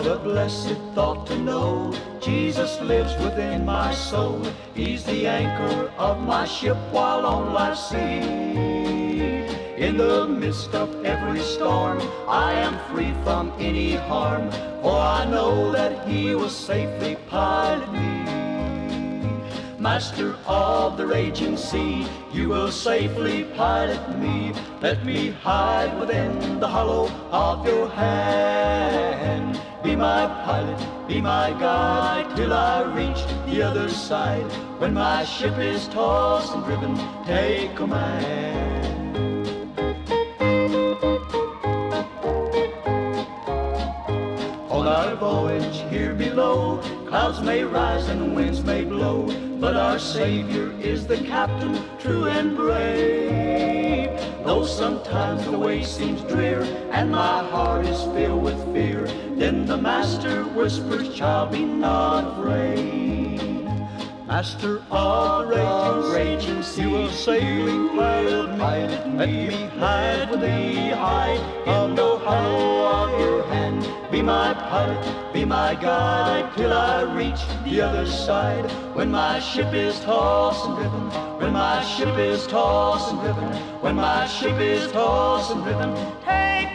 blessed thought to know Jesus lives within my soul. He's the anchor of my ship while on life's sea. In the midst of every storm, I am free from any harm, for I know that He will safely pilot me. Master of the raging sea, you will safely pilot me. Let me hide within the hollow of your hand. My pilot, be my guide, till I reach the other side. When my ship is tossed and driven, take command. On our voyage here below, clouds may rise and winds may blow, but our Savior is the captain, true and brave. Though sometimes the way seems drear and my heart is filled fear, then the Master whispers, Child, be not afraid. Master the raging, raging sea, you will safely pilot me. Let me hide with thee, hide in the hollow of your hand. Be my pilot, be my guide, till I reach the other side. When my ship is tossed and driven, when my ship is tossed and driven, when my ship is tossed and driven, take.